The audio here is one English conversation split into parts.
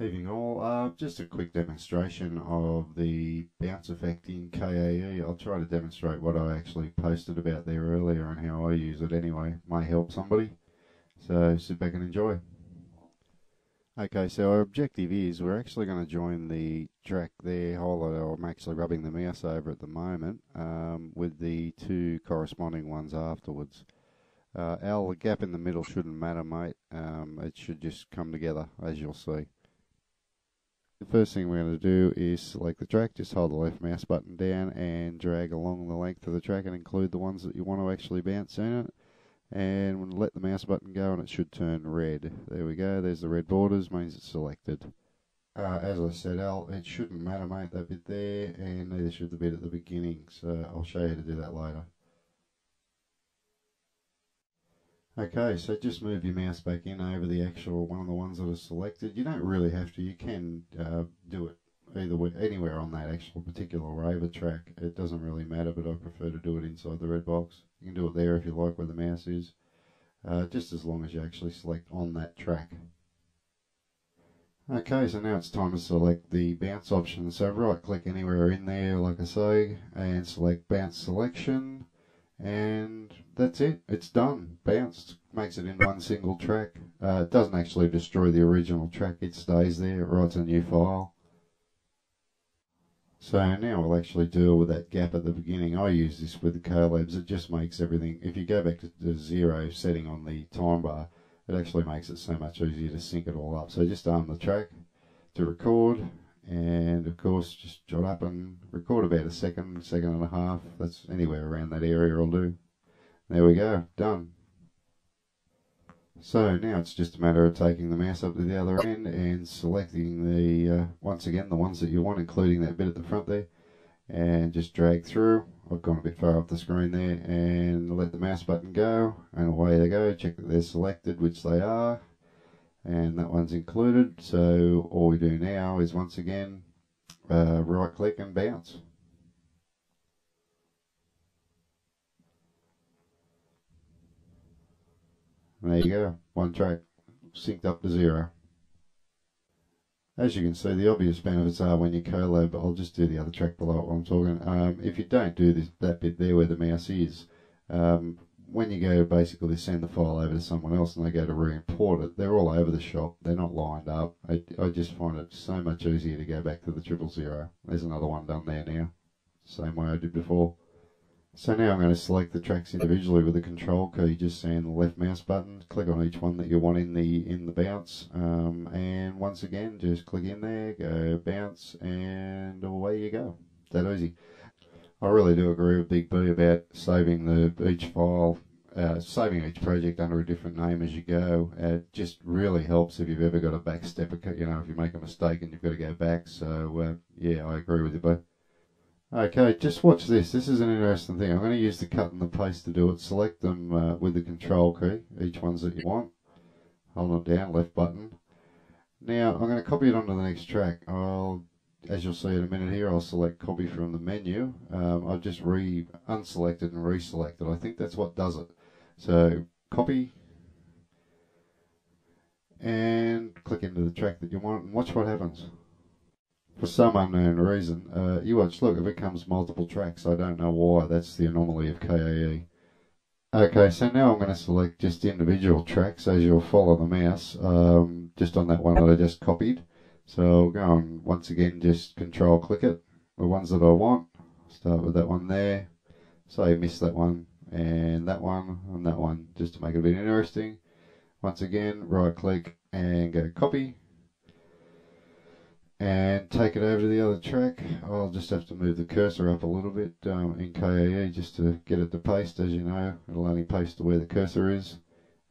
Evening all, uh, just a quick demonstration of the bounce effect in KAE. I'll try to demonstrate what I actually posted about there earlier and how I use it anyway. May help somebody. So sit back and enjoy. Okay, so our objective is we're actually going to join the track there, that I'm actually rubbing the mouse over at the moment, um, with the two corresponding ones afterwards. Uh, Al, the gap in the middle shouldn't matter, mate. Um, it should just come together, as you'll see. The first thing we're going to do is select the track, just hold the left mouse button down and drag along the length of the track and include the ones that you want to actually bounce in it. And let the mouse button go and it should turn red. There we go, there's the red borders, means it's selected. Uh, as I said, Al, it shouldn't matter, mate, that bit there, and neither should the bit at the beginning, so I'll show you how to do that later. Okay, so just move your mouse back in over the actual one of the ones that are selected. You don't really have to. You can uh, do it either way, anywhere on that actual particular Raver track. It doesn't really matter, but I prefer to do it inside the red box. You can do it there if you like where the mouse is, uh, just as long as you actually select on that track. Okay, so now it's time to select the bounce option. So right click anywhere in there, like I say, and select bounce selection and that's it. It's done. Bounced. Makes it in one single track. Uh, it doesn't actually destroy the original track. It stays there. It writes a new file. So now we'll actually deal with that gap at the beginning. I use this with the Colabs. It just makes everything, if you go back to the zero setting on the time bar, it actually makes it so much easier to sync it all up. So just arm the track to record and of course just jot up and record about a second, second and a half. That's anywhere around that area will do. There we go, done. So now it's just a matter of taking the mouse up to the other end and selecting the, uh, once again, the ones that you want, including that bit at the front there, and just drag through. I've gone a bit far off the screen there, and let the mouse button go, and away they go. Check that they're selected, which they are and that one's included. So all we do now is once again uh, right click and bounce. There you go, one track synced up to zero. As you can see, the obvious benefits are when you collab, but I'll just do the other track below while I'm talking. Um, if you don't do this, that bit there where the mouse is, um, when you go basically send the file over to someone else and they go to re-import it, they're all over the shop. They're not lined up. I, I just find it so much easier to go back to the triple zero. There's another one done there now. Same way I did before. So now I'm going to select the tracks individually with the control key, just saying the left mouse button, click on each one that you want in the in the bounce, um, and once again just click in there, go bounce, and away you go. That easy. I really do agree with Big B about saving the each file, uh, saving each project under a different name as you go. It just really helps if you've ever got a back step, you know, if you make a mistake and you've got to go back. So, uh, yeah, I agree with you, both. Okay, just watch this. This is an interesting thing. I'm going to use the cut and the paste to do it. Select them uh, with the control key, each ones that you want. Hold them down, left button. Now, I'm going to copy it onto the next track. I'll as you'll see in a minute here, I'll select copy from the menu. Um, I've just re unselected and reselected. I think that's what does it. So copy and click into the track that you want and watch what happens. For some unknown reason, uh, you watch, look, if it becomes multiple tracks. I don't know why. That's the anomaly of KAE. Okay, so now I'm going to select just individual tracks as you'll follow the mouse, um, just on that one that I just copied. So go and once again just control click it, the ones that I want. Start with that one there. So I missed that one and that one and that one just to make it a bit interesting. Once again, right click and go copy and take it over to the other track. I'll just have to move the cursor up a little bit um, in KAE just to get it to paste. As you know, it'll only paste to where the cursor is.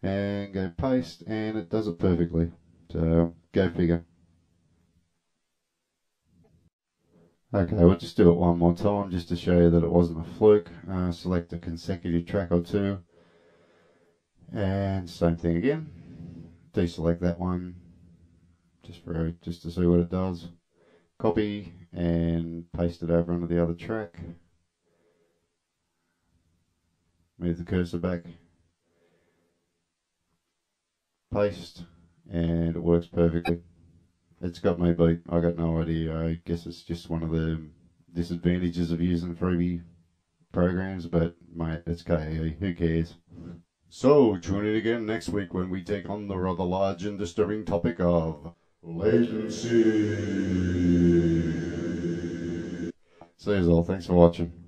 And go paste and it does it perfectly. So go figure. Okay, we'll just do it one more time just to show you that it wasn't a fluke. Uh, select a consecutive track or two. And same thing again. Deselect that one just for just to see what it does. Copy and paste it over onto the other track. Move the cursor back. Paste and it works perfectly. It's got me beat. I got no idea. I guess it's just one of the disadvantages of using freebie programs, but mate, it's KE. Who cares? So, tune in again next week when we take on the rather large and disturbing topic of latency. See you all. Thanks for watching.